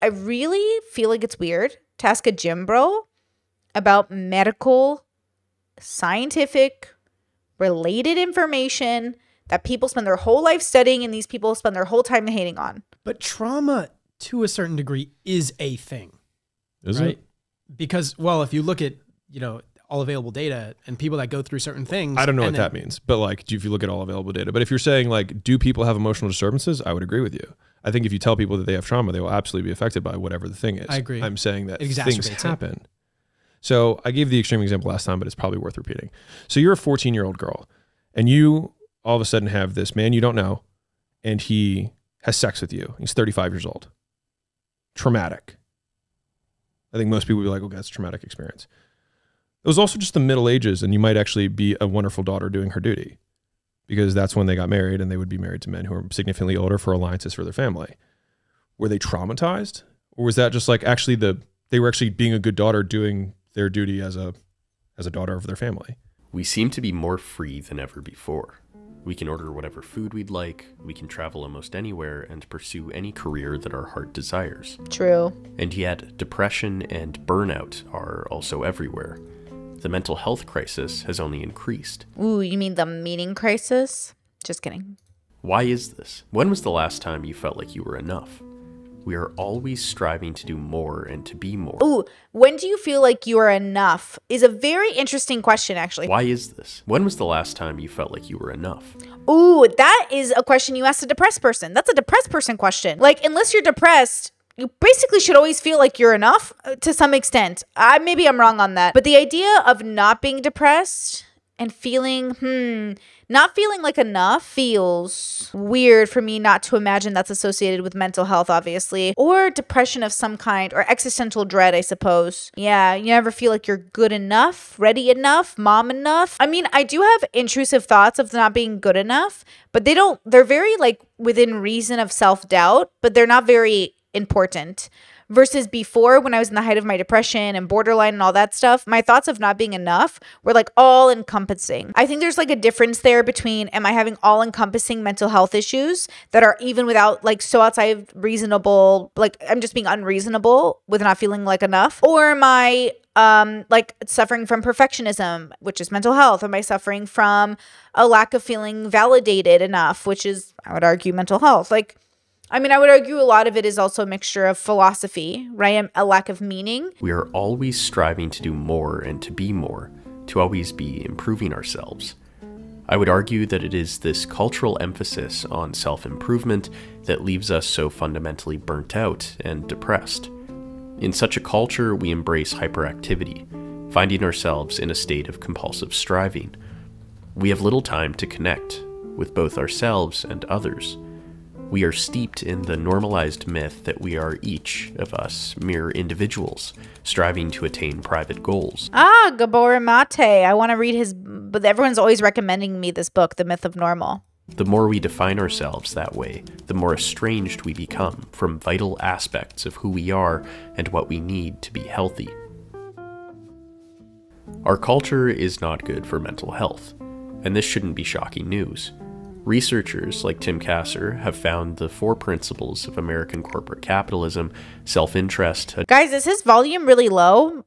I really feel like it's weird to ask a gym bro about medical, scientific, related information that people spend their whole life studying and these people spend their whole time hating on. But trauma, to a certain degree, is a thing, Is right? it? Because, well, if you look at, you know, all available data and people that go through certain things. I don't know what and that means, but like, do- if you look at all available data, but if you're saying like, do people have emotional disturbances? I would agree with you. I think if you tell people that they have trauma, they will absolutely be affected by whatever the thing is. I agree. I'm saying that It things exacerbates it. happen. So I gave the extreme example last time, but it's probably worth repeating. So you're a 14 year old girl, and you all of a sudden have this man you don't know, and he has sex with you. He's 35 years old. Traumatic. I think most people would be like, oh, okay, that's a traumatic experience. It was also just the Middle Ages, and you might actually be a wonderful daughter doing her duty because that's when they got married and they would be married to men who are significantly older for alliances for their family. Were they traumatized? Or was that just like actually the they were actually being a good daughter doing their duty as a as a daughter of their family? We seem to be more free than ever before. We can order whatever food we'd like, we can travel almost anywhere, and pursue any career that our heart desires. True. And yet, depression and burnout are also everywhere. The mental health crisis has only increased. Ooh, you mean the meaning crisis? Just kidding. Why is this? When was the last time you felt like you were enough? We are always striving to do more and to be more. Ooh, when do you feel like you are enough? Is a very interesting question, actually. Why is this? When was the last time you felt like you were enough? Ooh, that is a question you ask a depressed person. That's a depressed person question. Like, unless you're depressed, you basically should always feel like you're enough uh, to some extent. I maybe I'm wrong on that, but the idea of not being depressed and feeling, hmm, not feeling like enough feels weird for me not to imagine that's associated with mental health, obviously, or depression of some kind, or existential dread, I suppose. Yeah, you never feel like you're good enough, ready enough, mom enough. I mean, I do have intrusive thoughts of not being good enough, but they don't, they're very like within reason of self doubt, but they're not very important versus before when I was in the height of my depression and borderline and all that stuff, my thoughts of not being enough were like all encompassing. I think there's like a difference there between am I having all encompassing mental health issues that are even without like so outside reasonable, like I'm just being unreasonable with not feeling like enough, or am I um like suffering from perfectionism which is mental health? Am i suffering from a lack of feeling validated enough which is i would argue mental health? Like I mean, I would argue a lot of it is also a mixture of philosophy, right? A lack of meaning. We are always striving to do more and to be more, to always be improving ourselves. I would argue that it is this cultural emphasis on self improvement that leaves us so fundamentally burnt out and depressed. In such a culture, we embrace hyperactivity, finding ourselves in a state of compulsive striving. We have little time to connect with both ourselves and others. We are steeped in the normalized myth that we are each of us mere individuals, striving to attain private goals. Ah, Gabor Mate. I want to read his, but everyone's always recommending me this book, The Myth of Normal. The more we define ourselves that way, the more estranged we become from vital aspects of who we are and what we need to be healthy. Our culture is not good for mental health, and this shouldn't be shocking news. Researchers like Tim Kasser have found the four principles of American corporate capitalism self interest, Guys, is his volume really low?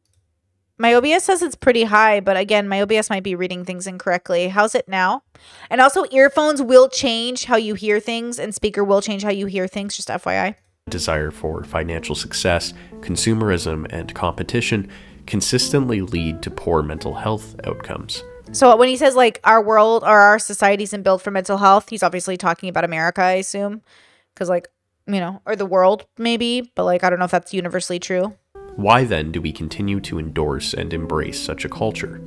My OBS says it's pretty high, but again, my OBS might be reading things incorrectly. How's it now? And also, earphones will change how you hear things, and speaker will change how you hear things, just FYI. desire for financial success, consumerism, and competition consistently lead to poor mental health outcomes. So when he says like our world or our society isn't built for mental health, he's obviously talking about America, I assume, because like you know, or the world maybe, but like I don't know if that's universally true. Why then do we continue to endorse and embrace such a culture?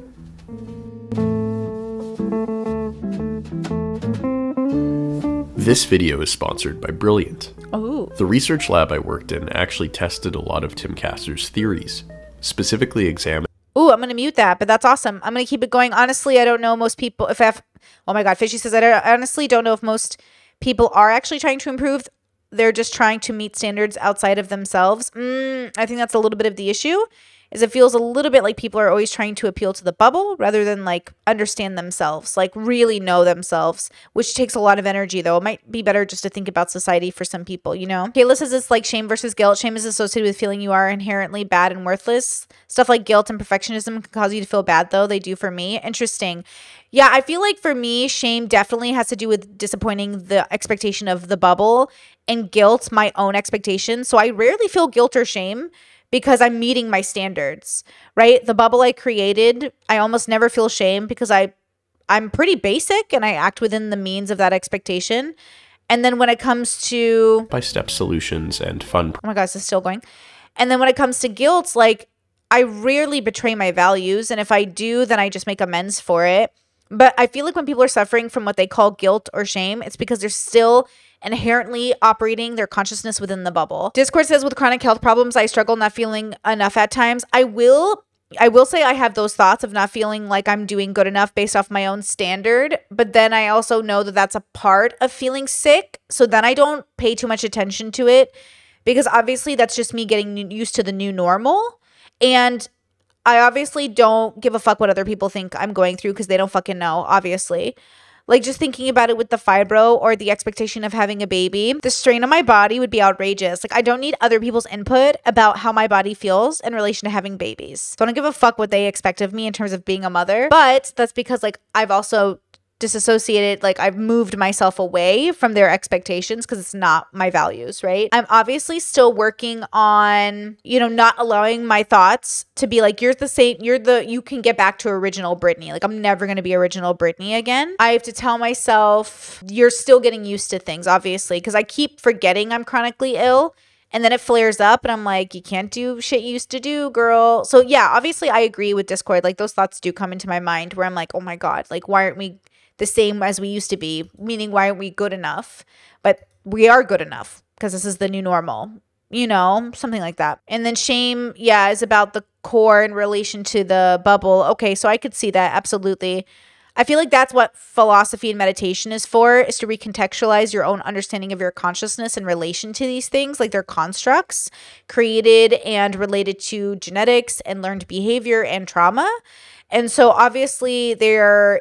This video is sponsored by Brilliant. Oh, The research lab I worked in actually tested a lot of Tim Kasser's theories, specifically examined Ooh, I'm gonna mute that, but that's awesome. I'm gonna keep it going. Honestly, I don't know most people if I've. Oh my God, Fishy says I, don't, I honestly don't know if most people are actually trying to improve. They're just trying to meet standards outside of themselves. Mm, I think that's a little bit of the issue. Is it feels a little bit like people are always trying to appeal to the bubble rather than like understand themselves, like really know themselves, which takes a lot of energy though. It might be better just to think about society for some people, you know? Kayla says it's like shame versus guilt. Shame is associated with feeling you are inherently bad and worthless. Stuff like guilt and perfectionism can cause you to feel bad though. They do for me. Interesting. Yeah, I feel like for me, shame definitely has to do with disappointing the expectation of the bubble and guilt, my own expectations. So I rarely feel guilt or shame because I'm meeting my standards, right? The bubble I created, I almost never feel shame because I I'm pretty basic and I act within the means of that expectation. And then when it comes to by step solutions and fun oh my gosh, it's still going. And then when it comes to guilt, like I rarely betray my values. And if I do, then I just make amends for it. But I feel like when people are suffering from what they call guilt or shame, it's because they're still inherently operating their consciousness within the bubble. Discord says with chronic health problems, I struggle not feeling enough at times. I will I will say I have those thoughts of not feeling like I'm doing good enough based off my own standard, but then I also know that that's a part of feeling sick. So then I don't pay too much attention to it because obviously that's just me getting used to the new normal. And I obviously don't give a fuck what other people think I'm going through because they don't fucking know, obviously. Like just thinking about it with the fibro or the expectation of having a baby, the strain on my body would be outrageous. Like I don't need other people's input about how my body feels in relation to having babies. So I don't give a fuck what they expect of me in terms of being a mother. But that's because like I've also disassociated like I've moved myself away from their expectations because it's not my values, right? I'm obviously still working on, you know, not allowing my thoughts to be like you're the same you're the you can get back to original Brittany. Like I'm never going to be original Brittany again. I have to tell myself you're still getting used to things obviously because I keep forgetting I'm chronically ill and then it flares up and i'm like you can't do shit you used to do girl so yeah obviously i agree with discord like those thoughts do come into my mind where i'm like oh my god like why aren't we the same as we used to be, meaning why aren't we good enough? But we are good enough because this is the new normal, you know, something like that. And then shame, yeah, is about the core in relation to the bubble. Okay, so I could see that absolutely. I feel like that's what philosophy and meditation is for, is to recontextualize your own understanding of your consciousness in relation to these things, like they're constructs created and related to genetics and learned behavior and trauma. And so obviously they're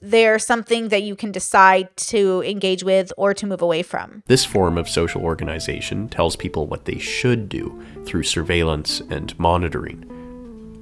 they're something that you can decide to engage with or to move away from. This form of social organization tells people what they should do through surveillance and monitoring.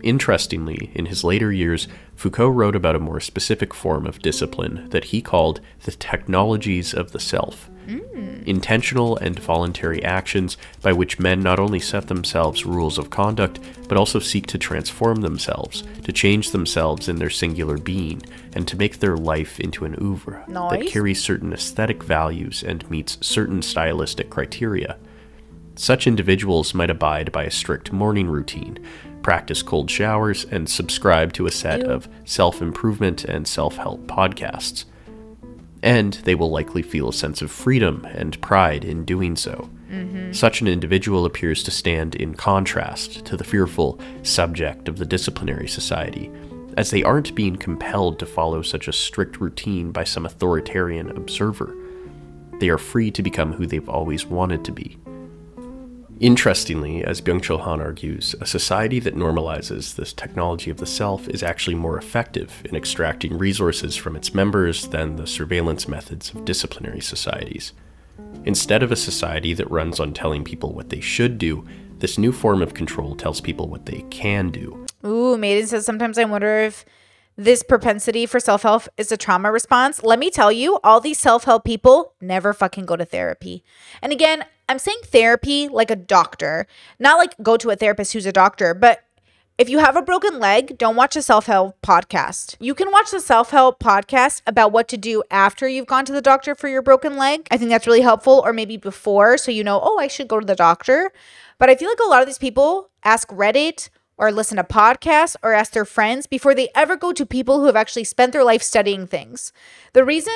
Interestingly, in his later years, Foucault wrote about a more specific form of discipline that he called the technologies of the self. Mm. Intentional and voluntary actions by which men not only set themselves rules of conduct, but also seek to transform themselves, to change themselves in their singular being, and to make their life into an oeuvre nice. that carries certain aesthetic values and meets certain stylistic criteria. Such individuals might abide by a strict morning routine, practice cold showers, and subscribe to a set of self improvement and self help podcasts. And they will likely feel a sense of freedom and pride in doing so. Mm-hmm. Such an individual appears to stand in contrast to the fearful subject of the disciplinary society, as they aren't being compelled to follow such a strict routine by some authoritarian observer. They are free to become who they've always wanted to be. Interestingly, as Byung Chul Han argues, a society that normalizes this technology of the self is actually more effective in extracting resources from its members than the surveillance methods of disciplinary societies. Instead of a society that runs on telling people what they should do, this new form of control tells people what they can do. Ooh, Maiden says sometimes I wonder if this propensity for self help is a trauma response. Let me tell you, all these self help people never fucking go to therapy. And again, I'm saying therapy like a doctor, not like go to a therapist who's a doctor, but if you have a broken leg, don't watch a self help podcast. You can watch the self help podcast about what to do after you've gone to the doctor for your broken leg. I think that's really helpful, or maybe before, so you know, oh, I should go to the doctor. But I feel like a lot of these people ask Reddit or listen to podcasts or ask their friends before they ever go to people who have actually spent their life studying things. The reason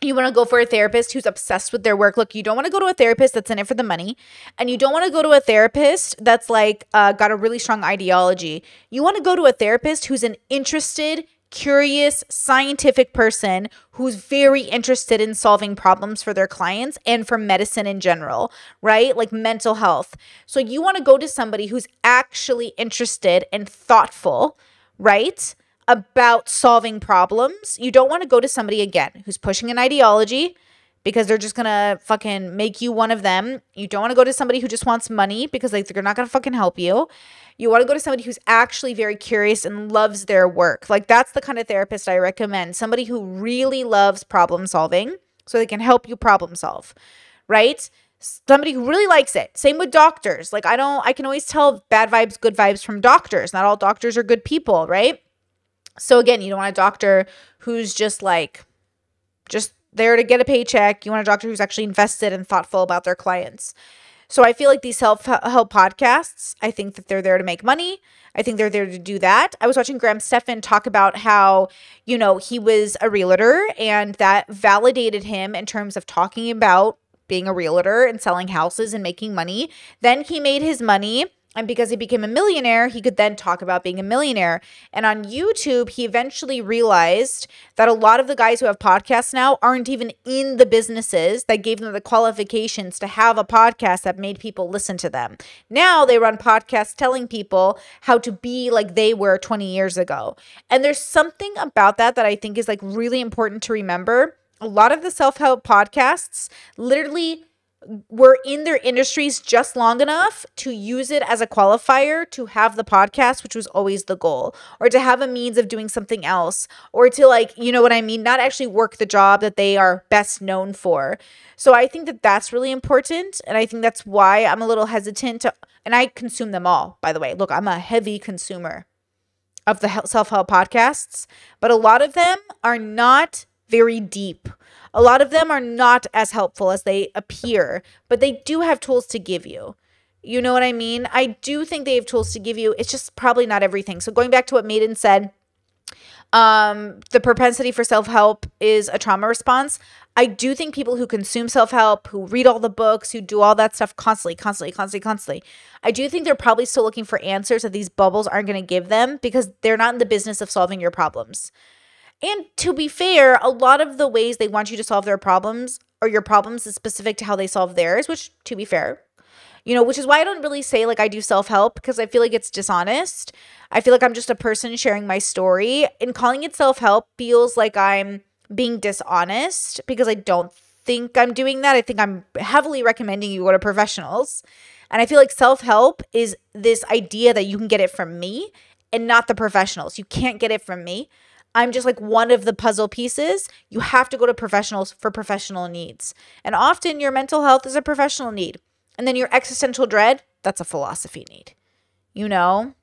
you want to go for a therapist who's obsessed with their work. Look, you don't want to go to a therapist that's in it for the money, and you don't want to go to a therapist that's like uh, got a really strong ideology. You want to go to a therapist who's an interested, curious, scientific person who's very interested in solving problems for their clients and for medicine in general, right? Like mental health. So you want to go to somebody who's actually interested and thoughtful, right? About solving problems. You don't want to go to somebody again who's pushing an ideology because they're just gonna fucking make you one of them. You don't want to go to somebody who just wants money because like they're not gonna fucking help you. You want to go to somebody who's actually very curious and loves their work. Like that's the kind of therapist I recommend. Somebody who really loves problem solving so they can help you problem solve. Right? Somebody who really likes it. Same with doctors. Like I don't I can always tell bad vibes, good vibes from doctors. Not all doctors are good people, right? So again, you don't want a doctor who's just like just there to get a paycheck. You want a doctor who's actually invested and thoughtful about their clients. So I feel like these self help podcasts, I think that they're there to make money. I think they're there to do that. I was watching Graham Stephan talk about how, you know, he was a realtor and that validated him in terms of talking about being a realtor and selling houses and making money. Then he made his money and because he became a millionaire, he could then talk about being a millionaire. And on YouTube, he eventually realized that a lot of the guys who have podcasts now aren't even in the businesses that gave them the qualifications to have a podcast that made people listen to them. Now they run podcasts telling people how to be like they were 20 years ago. And there's something about that that I think is like really important to remember. A lot of the self help podcasts literally were in their industries just long enough to use it as a qualifier to have the podcast, which was always the goal, or to have a means of doing something else, or to like, you know what I mean, not actually work the job that they are best known for. So I think that that's really important. And I think that's why I'm a little hesitant to, and I consume them all, by the way. Look, I'm a heavy consumer of the self help podcasts, but a lot of them are not very deep a lot of them are not as helpful as they appear, but they do have tools to give you. You know what I mean? I do think they have tools to give you. It's just probably not everything. So going back to what Maiden said, um, the propensity for self help is a trauma response. I do think people who consume self help, who read all the books, who do all that stuff constantly, constantly, constantly, constantly, I do think they're probably still looking for answers that these bubbles aren't going to give them because they're not in the business of solving your problems. And to be fair, a lot of the ways they want you to solve their problems or your problems is specific to how they solve theirs, which to be fair, you know, which is why I don't really say like I do self help because I feel like it's dishonest. I feel like I'm just a person sharing my story, and calling it self help feels like I'm being dishonest because I don't think I'm doing that. I think I'm heavily recommending you go to professionals. And I feel like self help is this idea that you can get it from me and not the professionals. You can't get it from me. I'm just like one of the puzzle pieces. You have to go to professionals for professional needs. And often your mental health is a professional need. And then your existential dread, that's a philosophy need. You know?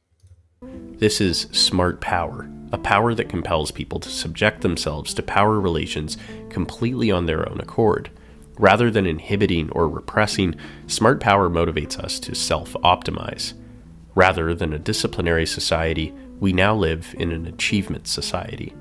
This is smart power, a power that compels people to subject themselves to power relations completely on their own accord. Rather than inhibiting or repressing, smart power motivates us to self optimize. Rather than a disciplinary society, we now live in an achievement society.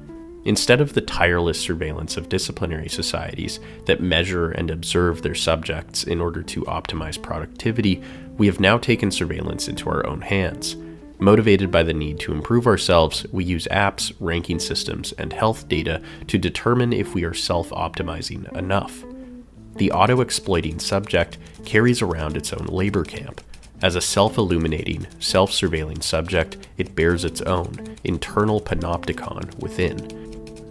Instead of the tireless surveillance of disciplinary societies that measure and observe their subjects in order to optimize productivity, we have now taken surveillance into our own hands. Motivated by the need to improve ourselves, we use apps, ranking systems, and health data to determine if we are self optimizing enough. The auto exploiting subject carries around its own labor camp, as a self illuminating, self surveilling subject, it bears its own internal panopticon within.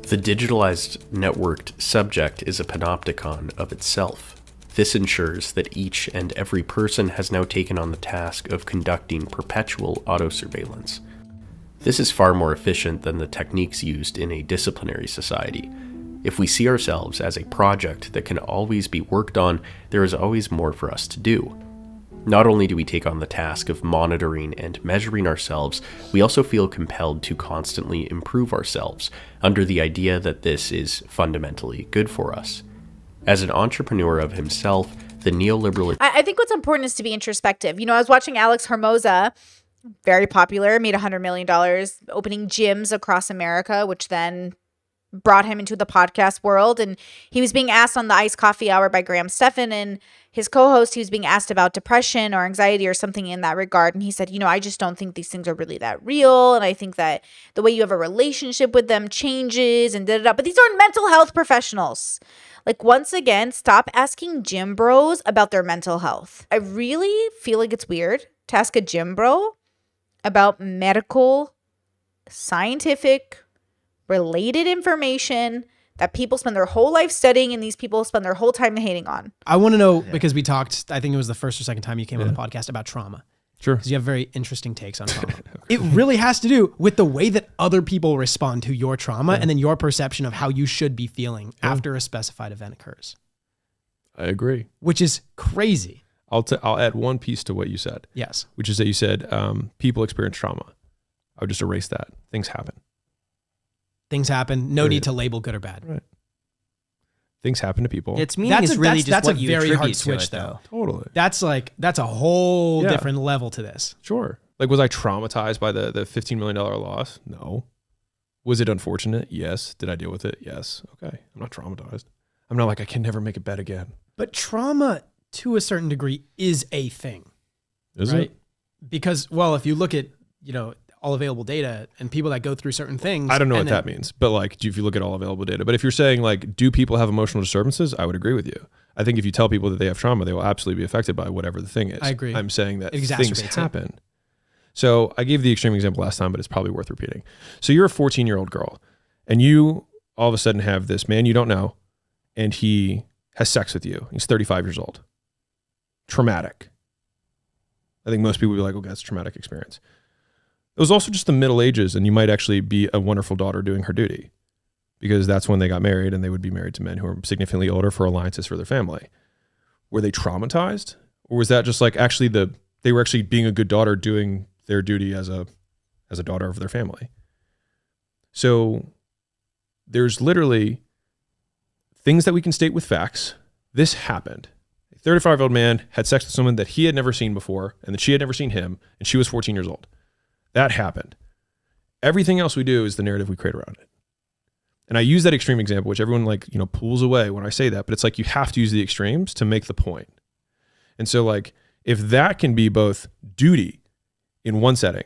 The digitalized, networked subject is a panopticon of itself. This ensures that each and every person has now taken on the task of conducting perpetual auto surveillance. This is far more efficient than the techniques used in a disciplinary society. If we see ourselves as a project that can always be worked on, there is always more for us to do. Not only do we take on the task of monitoring and measuring ourselves, we also feel compelled to constantly improve ourselves under the idea that this is fundamentally good for us. As an entrepreneur of himself, the neoliberal. I, I think what's important is to be introspective. You know, I was watching Alex Hormozi, very popular, made $100 million opening gyms across America, which then brought him into the podcast world. And he was being asked on the Iced Coffee Hour by Graham Stephan. And his co-host he was being asked about depression or anxiety or something in that regard. And he said you know i just don't think these things are really that real. And i think that the way you have a relationship with them changes and da da da. But these aren't mental health professionals. Like once again stop asking gym bros about their mental health. I really feel like it's weird to ask a gym bro about medical scientific related information that people spend their whole life studying and these people spend their whole time hating on. I want to know because we talked. I think it was the first or second time you came on the podcast about trauma. Sure. Because you have very interesting takes on trauma. It really has to do with the way that other people respond to your trauma and then your perception of how you should be feeling after a specified event occurs, I agree. which is crazy. I'll t- I'll add one piece to what you said, Yes. which is that you said um, people experience trauma. I would just erase that. Things happen. Things happen. No Period. need to label good or bad. Right. Things happen to people. Its meaning That's is a- really that's- just that's a you very hard switch, it, though. totally. That's like that's a whole Yeah. different level to this. Sure. Like, was I traumatized by the the fifteen million dollar loss? No. Was it unfortunate? Yes. Did I deal with it? Yes. Okay. I'm not traumatized. I'm not like I can never make a bet again. But trauma to a certain degree is a thing. Is right? it? Because well, if you look at, you know, all available data and people that go through certain things I don't know what and that means, but like, if you look at all available data, but if you're saying like, do people have emotional disturbances? I would agree with you. I think if you tell people that they have trauma, they will absolutely be affected by whatever the thing is. I agree. I'm saying that things exacerbates it. happen. So I gave the extreme example last time, but it's probably worth repeating. So you're a 14 year old girl, and you all of a sudden have this man you don't know, and he has sex with you. He's 35 years old. Traumatic. I think most people would be like, oh, okay, that's a traumatic experience. It was also just the Middle Ages, and you might actually be a wonderful daughter doing her duty because that's when they got married and they would be married to men who are significantly older for alliances for their family. Were they traumatized? Or was that just like actually the they were actually being a good daughter doing their duty as a as a daughter of their family? So there's literally things that we can state with facts. This happened. A 35 year old man had sex with someone that he had never seen before and that she had never seen him, and she was 14 years old. That happened. Everything else we do is the narrative we create around it. And I use that extreme example, which everyone like, you know, pulls away when I say that, but it's like you have to use the extremes to make the point. And so like if that can be both duty in one setting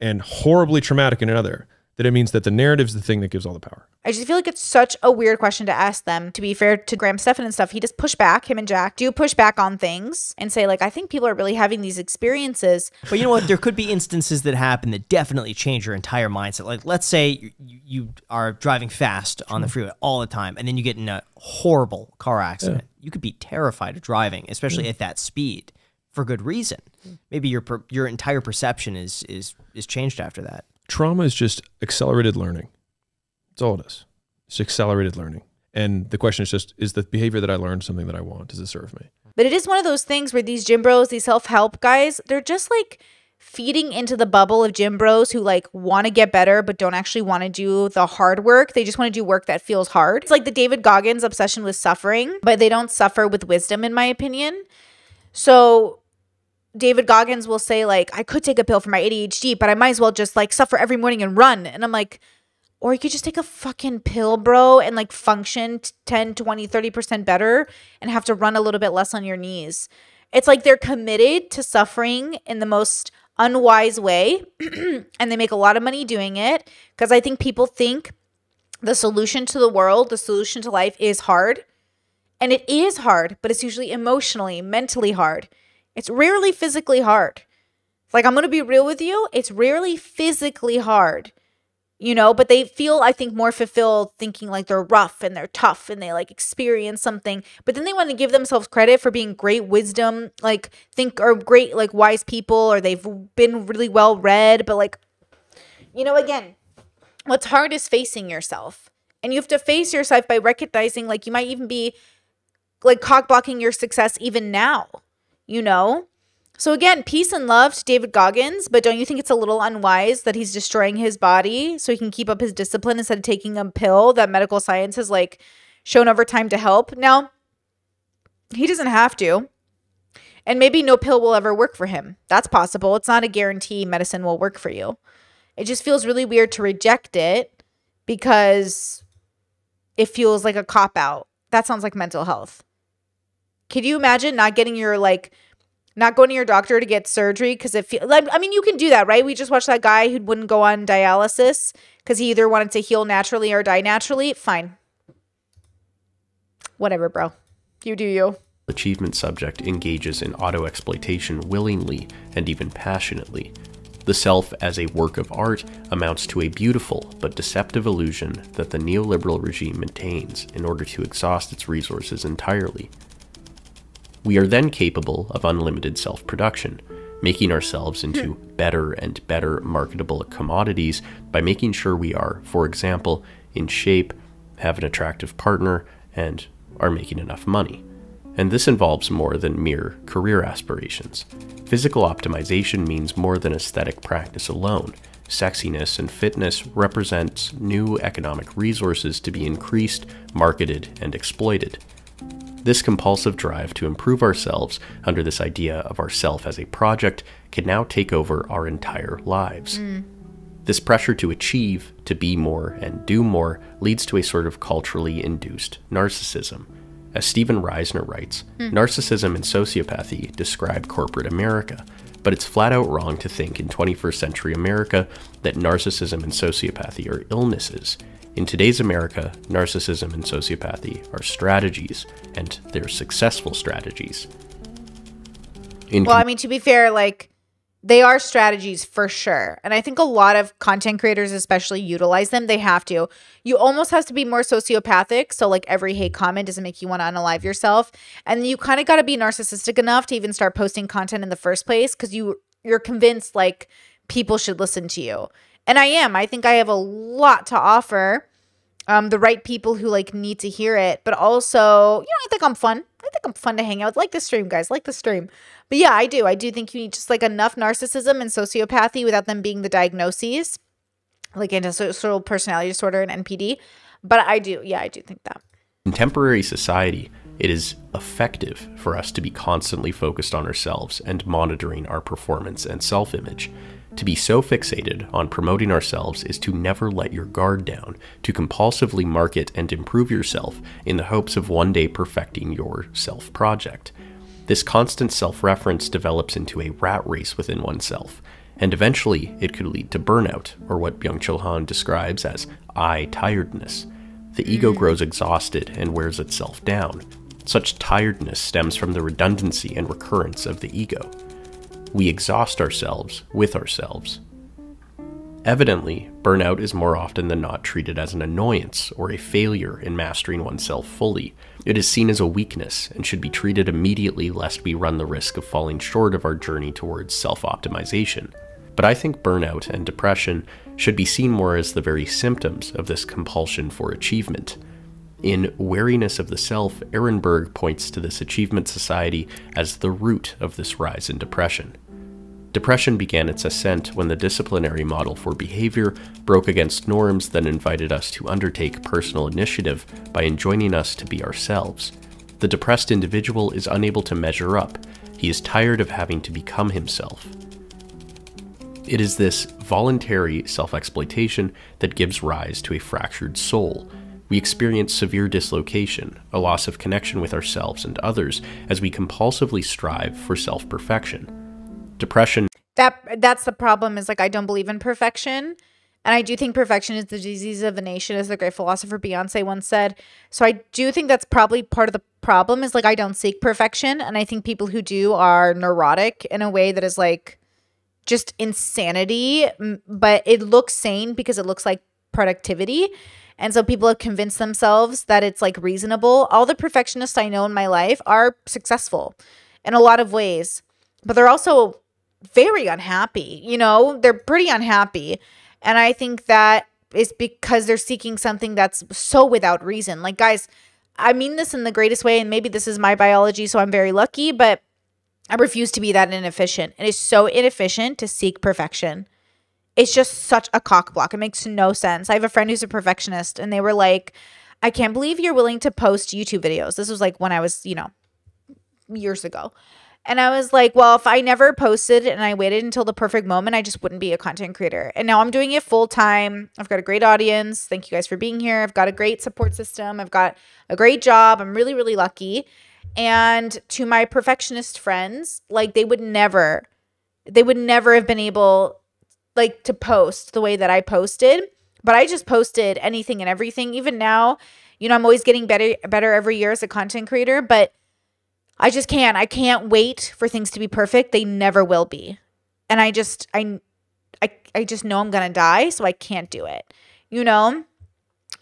and horribly traumatic in another, then it means that the narrative is the thing that gives all the power. I just feel like it's such a weird question to ask them. To be fair to Graham Stephan and stuff, he just push back, him and Jack do push back on things and say, like, I think people are really having these experiences. But you know what? There could be instances that happen that definitely change your entire mindset. Like, let's say you, you are driving fast on the freeway all the time, and then you get in a horrible car accident. You could be terrified of driving, especially at that speed, for good reason. Hmm. Maybe your per, your entire perception is is is changed after that. Trauma is just accelerated learning. That's all it is. It's accelerated learning. And the question is just, is the behavior that I learned something that I want? Does it serve me? But it is one of those things where these gym bros, these self help guys, they're just like feeding into the bubble of gym bros who like want to get better but don't actually want to do the hard work. They just want to do work that feels hard. It's like the David Goggins obsession with suffering, but they don't suffer with wisdom, in my opinion. So David Goggins will say, like, I could take a pill for my ADHD, but I might as well just like suffer every morning and run. And I'm like, or you could just take a fucking pill, bro, and like function t- 10, 20, 30% better and have to run a little bit less on your knees. It's like they're committed to suffering in the most unwise way and they make a lot of money doing it because I think people think the solution to the world, the solution to life is hard. And it is hard, but it's usually emotionally, mentally hard. It's rarely physically hard. Like, I'm going to be real with you, it's rarely physically hard you know but they feel i think more fulfilled thinking like they're rough and they're tough and they like experience something but then they want to give themselves credit for being great wisdom like think or great like wise people or they've been really well read but like you know again what's hard is facing yourself and you have to face yourself by recognizing like you might even be like cock blocking your success even now you know so again, peace and love to David Goggins, but don't you think it's a little unwise that he's destroying his body so he can keep up his discipline instead of taking a pill that medical science has like shown over time to help? Now, he doesn't have to. And maybe no pill will ever work for him. That's possible. It's not a guarantee medicine will work for you. It just feels really weird to reject it because it feels like a cop out. That sounds like mental health. Could you imagine not getting your like not going to your doctor to get surgery because it feel like I mean you can do that, right? We just watched that guy who wouldn't go on dialysis because he either wanted to heal naturally or die naturally. Fine. Whatever, bro. You do you. achievement subject engages in auto exploitation willingly and even passionately. The self as a work of art amounts to a beautiful but deceptive illusion that the neoliberal regime maintains in order to exhaust its resources entirely. We are then capable of unlimited self production, making ourselves into hmm. better and better marketable commodities by making sure we are, for example, in shape, have an attractive partner, and are making enough money. And this involves more than mere career aspirations. Physical optimization means more than aesthetic practice alone. Sexiness and fitness represents new economic resources to be increased, marketed, and exploited. This compulsive drive to improve ourselves under this idea of ourself as a project can now take over our entire lives. Mm. This pressure to achieve, to be more, and do more leads to a sort of culturally induced narcissism. As Steven Reisner writes, hmm. narcissism and sociopathy describe corporate America, but it's flat out wrong to think in 21st century America that narcissism and sociopathy are illnesses. In today's America, narcissism and sociopathy are strategies, and they're successful strategies. In Well, I mean, to be fair, like they are strategies for sure. And I think a lot of content creators, especially, utilize them. They have to. You almost have to be more sociopathic. So, like, every hate comment doesn't make you want to unalive yourself. And you kind of got to be narcissistic enough to even start posting content in the first place because you, you're convinced like people should listen to you. And I am. I think I have a lot to offer um, the right people who like need to hear it, but also, you know, I think I'm fun. I think I'm fun to hang out with. Like the stream, guys. Like the stream. But yeah, I do. I do think you need just like enough narcissism and sociopathy without them being the diagnoses, like antisocial personality disorder and NPD. But I do. Yeah, I do think that. In contemporary society, it is effective for us to be constantly focused on ourselves and monitoring our performance and self image. To be so fixated on promoting ourselves is to never let your guard down, to compulsively market and improve yourself in the hopes of one day perfecting your self project. This constant self reference develops into a rat race within oneself, and eventually it could lead to burnout, or what Byung Chul Han describes as I tiredness. The ego hmm. grows exhausted and wears itself down. Such tiredness stems from the redundancy and recurrence of the ego. We exhaust ourselves with ourselves. Evidently, burnout is more often than not treated as an annoyance or a failure in mastering oneself fully. It is seen as a weakness and should be treated immediately lest we run the risk of falling short of our journey towards self optimization. But I think burnout and depression should be seen more as the very symptoms of this compulsion for achievement. In Weariness of the Self, Ehrenberg points to this achievement society as the root of this rise in depression. Depression began its ascent when the disciplinary model for behavior broke against norms that invited us to undertake personal initiative by enjoining us to be ourselves. The depressed individual is unable to measure up, he is tired of having to become himself. It is this voluntary self exploitation that gives rise to a fractured soul. We experience severe dislocation, a loss of connection with ourselves and others, as we compulsively strive for self perfection. Depression That that's the problem. Is like I don't believe in perfection. And I do think perfection is the disease of the nation, as the great philosopher Beyonce once said. So I do think that's probably part of the problem is like I don't seek perfection. And I think people who do are neurotic in a way that is like just insanity, but it looks sane because it looks like productivity. And so people have convinced themselves that it's like reasonable. All the perfectionists I know in my life are successful in a lot of ways, but they're also very unhappy. You know, they're pretty unhappy. And I think that is because they're seeking something that's so without reason. Like, guys, I mean this in the greatest way, and maybe this is my biology, so I'm very lucky, but I refuse to be that inefficient. It is so inefficient to seek perfection. It's just such a cock block. It makes no sense. I have a friend who's a perfectionist, and they were like, I can't believe you're willing to post YouTube videos. This was like when I was, you know, years ago. And I was like, well, if I never posted and I waited until the perfect moment, I just wouldn't be a content creator. And now I'm doing it full time. I've got a great audience. Thank you guys for being here. I've got a great support system. I've got a great job. I'm really, really lucky. And to my perfectionist friends, like they would never, they would never have been able like to post the way that I posted. But I just posted anything and everything. Even now, you know, I'm always getting better better every year as a content creator, but I just can't. I can't wait for things to be perfect. They never will be. And I just I I I just know I'm going to die, so I can't do it. You know?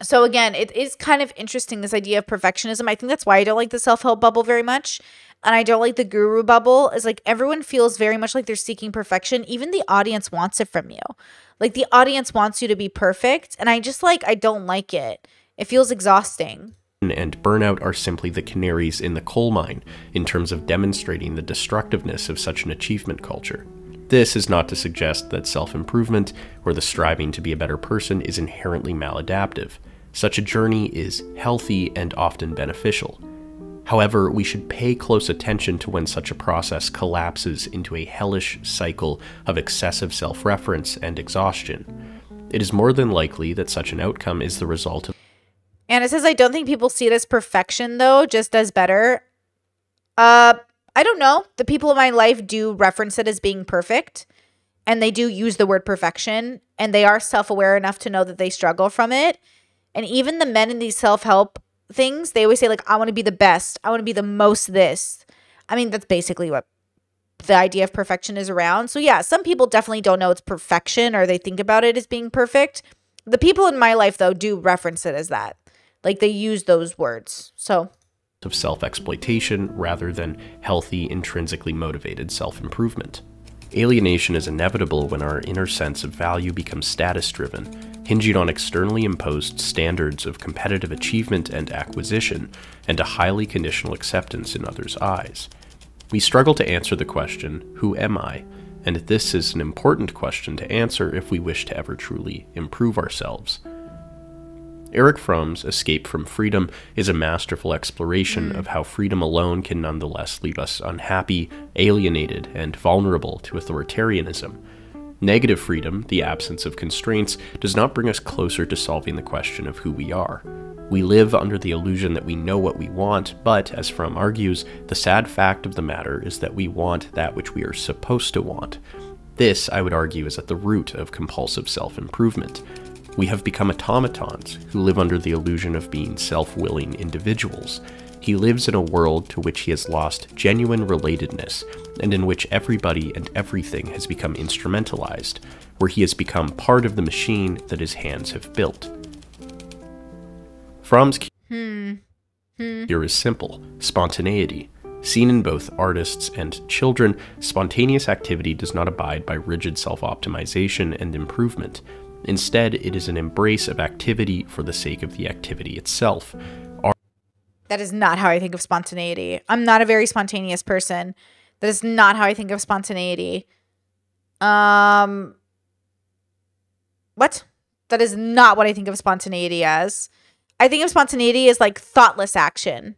So again, it is kind of interesting this idea of perfectionism. I think that's why I don't like the self-help bubble very much. And I don't like the guru bubble is like everyone feels very much like they're seeking perfection. Even the audience wants it from you. Like the audience wants you to be perfect, and I just like I don't like it. It feels exhausting and burnout are simply the canaries in the coal mine in terms of demonstrating the destructiveness of such an achievement culture. This is not to suggest that self improvement or the striving to be a better person is inherently maladaptive. Such a journey is healthy and often beneficial. However, we should pay close attention to when such a process collapses into a hellish cycle of excessive self reference and exhaustion. It is more than likely that such an outcome is the result of And it says I don't think people see it as perfection though, just as better. Uh I don't know. The people in my life do reference it as being perfect and they do use the word perfection and they are self-aware enough to know that they struggle from it. And even the men in these self-help things, they always say like I want to be the best. I want to be the most this. I mean, that's basically what the idea of perfection is around. So yeah, some people definitely don't know it's perfection or they think about it as being perfect. The people in my life though do reference it as that. Like they use those words. So of self exploitation rather than healthy, intrinsically motivated self improvement. Alienation is inevitable when our inner sense of value becomes status driven, hinging on externally imposed standards of competitive achievement and acquisition, and a highly conditional acceptance in others' eyes. We struggle to answer the question, Who am I? And this is an important question to answer if we wish to ever truly improve ourselves. Erich Fromm's Escape from Freedom is a masterful exploration hmm. of how freedom alone can nonetheless leave us unhappy, alienated, and vulnerable to authoritarianism. Negative freedom, the absence of constraints, does not bring us closer to solving the question of who we are. We live under the illusion that we know what we want, but, as Fromm argues, the sad fact of the matter is that we want that which we are supposed to want. This, I would argue, is at the root of compulsive self improvement. We have become automatons who live under the illusion of being self willing individuals. He lives in a world to which he has lost genuine relatedness, and in which everybody and everything has become instrumentalized, where he has become part of the machine that his hands have built. Fromm's key hmm. hmm. here is simple spontaneity. Seen in both artists and children, spontaneous activity does not abide by rigid self optimization and improvement. Instead, it is an embrace of activity for the sake of the activity itself. that is not how I think of spontaneity. I'm not a very spontaneous person. That is not how I think of spontaneity. Um What? That is not what I think of spontaneity as. I think of spontaneity as like thoughtless action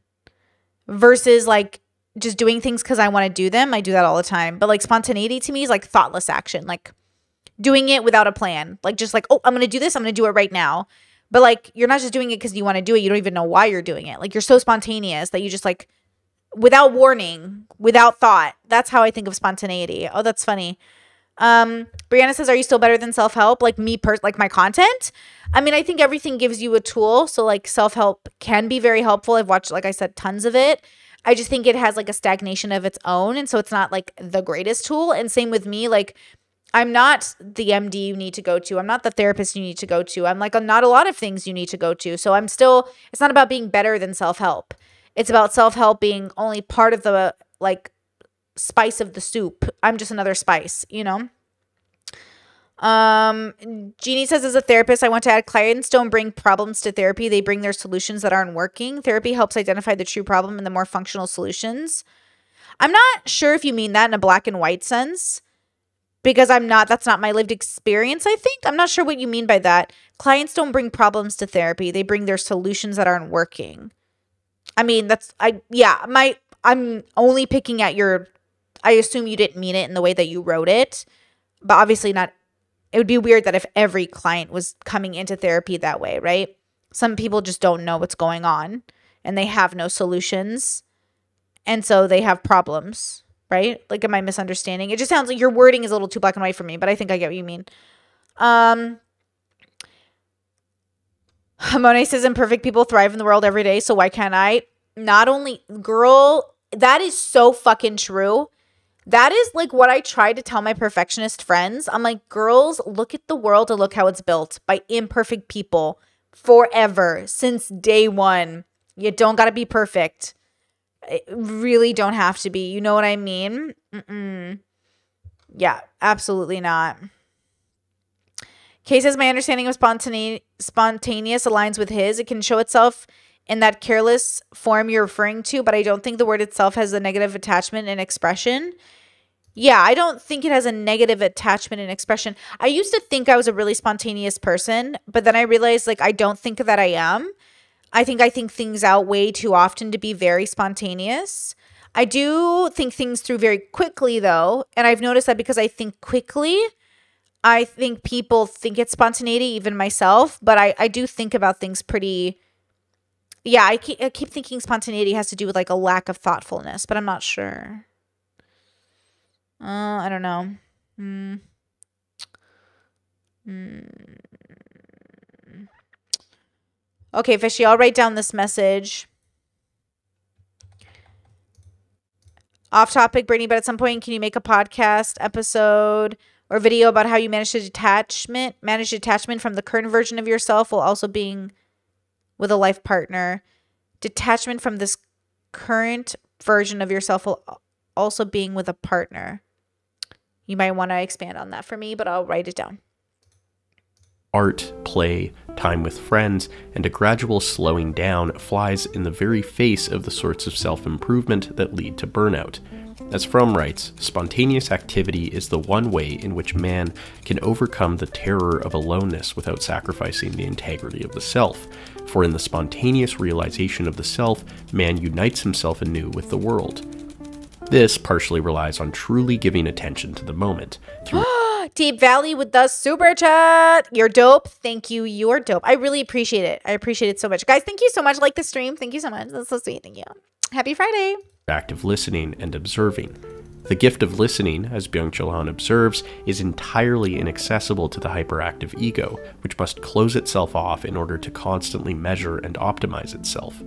versus like just doing things cuz I want to do them. I do that all the time. But like spontaneity to me is like thoughtless action. Like doing it without a plan. Like just like, oh, I'm gonna do this. I'm gonna do it right now. But like you're not just doing it because you want to do it. You don't even know why you're doing it. Like you're so spontaneous that you just like without warning, without thought. That's how I think of spontaneity. Oh, that's funny. Um, Brianna says, "Are you still better than self help? Like me, per like my content? I mean, I think everything gives you a tool. So like self help can be very helpful. I've watched, like I said, tons of it. I just think it has like a stagnation of its own, and so it's not like the greatest tool. And same with me, like I'm not the MD you need to go to. I'm not the therapist you need to go to. I'm like, not a lot of things you need to go to. So I'm still, it's not about being better than self help. It's about self help being only part of the like spice of the soup. I'm just another spice, you know? Um, Jeannie says, as a therapist, I want to add clients don't bring problems to therapy. They bring their solutions that aren't working. Therapy helps identify the true problem and the more functional solutions. I'm not sure if you mean that in a black and white sense because I'm not, that's not my lived experience, I think. I'm not sure what you mean by that. Clients don't bring problems to therapy, they bring their solutions that aren't working. I mean, that's, I, yeah, my, I'm only picking at your, I assume you didn't mean it in the way that you wrote it, but obviously not. It would be weird that if every client was coming into therapy that way, right? Some people just don't know what's going on and they have no solutions. and so they have problems, right? Like, am I misunderstanding? It just sounds like your wording is a little too black and white for me, but I think I get what you mean. Um, Monet says imperfect people thrive in the world every day, so why can't I? Not only, girl, that is so fucking true. That is like what I try to tell my perfectionist friends. I'm like, girls, look at the world and look how it's built by imperfect people forever since day one. You don't got to be perfect. Really don't have to be. You know what I mean? Mm-mm. Yeah, absolutely not. Kay says, My understanding of spontane- spontaneous aligns with his. It can show itself in that careless form you're referring to, but I don't think the word itself has a negative attachment and expression. Yeah, I don't think it has a negative attachment and expression. I used to think I was a really spontaneous person, but then I realized like I don't think that I am. I think I think things out way too often to be very spontaneous. I do think things through very quickly though, and I've noticed that because I think quickly, I think people think it's spontaneity, even myself, but I, I do think about things pretty. Yeah, I keep, I keep thinking spontaneity has to do with like a lack of thoughtfulness, but I'm not sure. Uh, I don't know. Hmm. Hmm. Okay, Fishy, I'll write down this message. Off topic, Brittany, but at some point, can you make a podcast episode or video about how you manage detachment, manage detachment from the current version of yourself while also being with a life partner? Detachment from this current version of yourself while also being with a partner. You might want to expand on that for me, but I'll write it down. Art, play, time with friends, and a gradual slowing down flies in the very face of the sorts of self improvement that lead to burnout. As Fromm writes, spontaneous activity is the one way in which man can overcome the terror of aloneness without sacrificing the integrity of the self. For in the spontaneous realization of the self, man unites himself anew with the world. This partially relies on truly giving attention to the moment. Through Deep Valley with the super chat. You're dope. Thank you. You're dope. I really appreciate it. I appreciate it so much. Guys, thank you so much. Like the stream. Thank you so much. That's so sweet. Thank you. Happy Friday. active listening and observing. The gift of listening, as Byung Chul Han observes, is entirely inaccessible to the hyperactive ego, which must close itself off in order to constantly measure and optimize itself.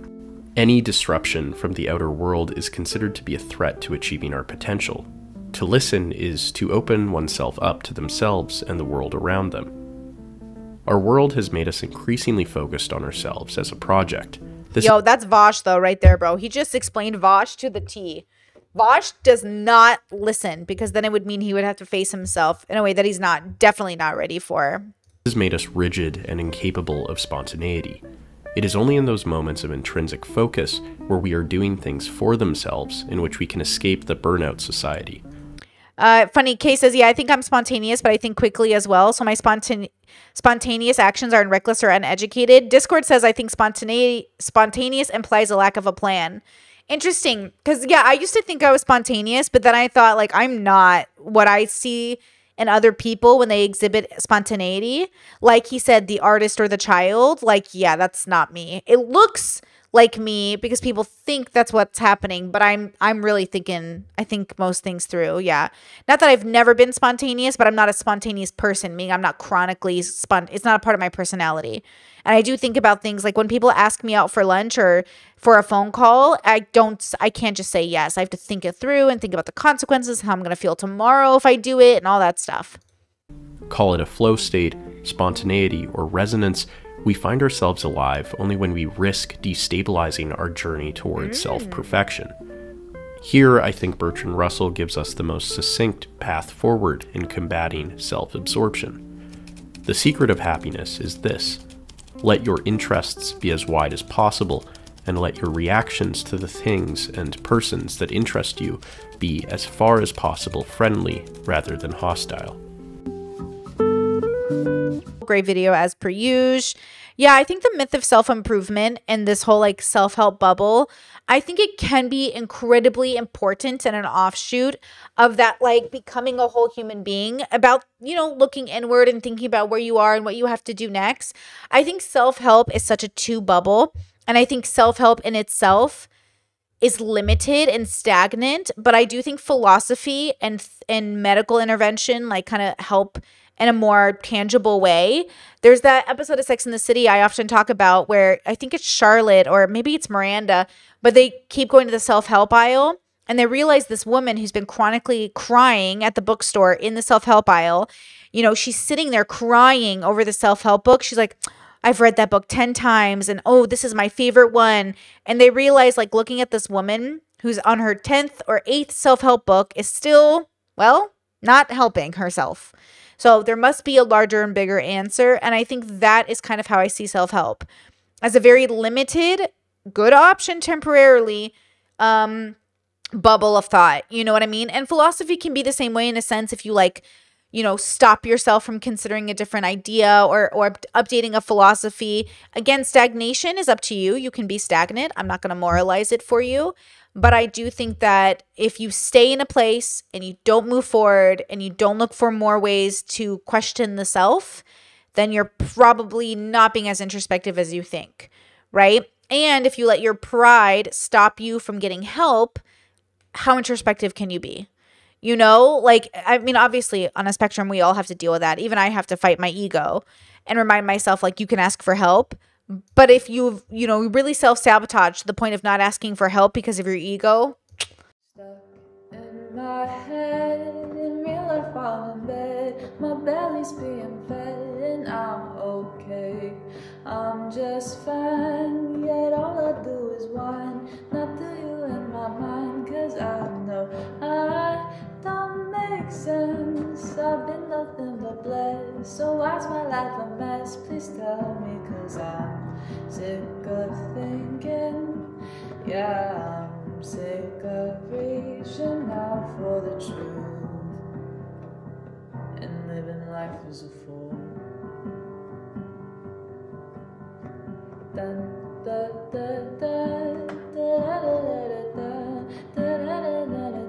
Any disruption from the outer world is considered to be a threat to achieving our potential. To listen is to open oneself up to themselves and the world around them. Our world has made us increasingly focused on ourselves as a project. This Yo, that's Vosh though, right there, bro. He just explained Vosh to the T. Vosh does not listen because then it would mean he would have to face himself in a way that he's not definitely not ready for. This has made us rigid and incapable of spontaneity. It is only in those moments of intrinsic focus where we are doing things for themselves in which we can escape the burnout society. Uh, funny Kay says, yeah, I think I'm spontaneous, but I think quickly as well. So my spontane- spontaneous actions are reckless or uneducated. Discord says, I think spontaneity spontaneous implies a lack of a plan. Interesting, because yeah, I used to think I was spontaneous, but then I thought like I'm not. What I see in other people when they exhibit spontaneity, like he said, the artist or the child, like yeah, that's not me. It looks like me because people think that's what's happening but i'm i'm really thinking i think most things through yeah. Not that i've never been spontaneous but i'm not a spontaneous person meaning i'm not chronically spont it's not a part of my personality. And i do think about things like when people ask me out for lunch or for a phone call i don't i can't just say yes. I have to think it through and think about the consequences how i'm going to feel tomorrow if i do it and all that stuff. Call it a flow state, spontaneity, or resonance, we find ourselves alive only when we risk destabilizing our journey towards mm. self perfection. Here, I think Bertrand Russell gives us the most succinct path forward in combating self absorption. The secret of happiness is this let your interests be as wide as possible, and let your reactions to the things and persons that interest you be as far as possible friendly rather than hostile. Great video as per usual. Yeah, I think the myth of self improvement and this whole like self help bubble, I think it can be incredibly important and an offshoot of that like becoming a whole human being about, you know, looking inward and thinking about where you are and what you have to do next. I think self help is such a two bubble. And I think self help in itself is limited and stagnant, but I do think philosophy and and medical intervention like kind of help in a more tangible way. There's that episode of Sex in the City I often talk about where I think it's Charlotte or maybe it's Miranda, but they keep going to the self-help aisle and they realize this woman who's been chronically crying at the bookstore in the self-help aisle, you know, she's sitting there crying over the self-help book. She's like I've read that book 10 times and oh, this is my favorite one. And they realize, like, looking at this woman who's on her 10th or 8th self help book is still, well, not helping herself. So there must be a larger and bigger answer. And I think that is kind of how I see self help as a very limited, good option temporarily. Um, bubble of thought. You know what I mean? And philosophy can be the same way in a sense if you like you know stop yourself from considering a different idea or or updating a philosophy again stagnation is up to you you can be stagnant i'm not going to moralize it for you but i do think that if you stay in a place and you don't move forward and you don't look for more ways to question the self then you're probably not being as introspective as you think right and if you let your pride stop you from getting help how introspective can you be you know, like, I mean, obviously on a spectrum, we all have to deal with that. Even I have to fight my ego and remind myself, like, you can ask for help. But if you've, you know, really self sabotage to the point of not asking for help because of your ego. My belly's being fed, and I'm okay. I'm just fine, yet all I do is whine. Not to you in my mind, cause I know I don't make sense. I've been nothing but blessed. So why's my life a mess? Please tell me, Cause I'm sick of thinking Yeah, I'm sick of reaching out for the truth And living life as a fool Dun, dun, dun, dun, dun, dun, dun, dun, dun, dun, dun, dun, dun.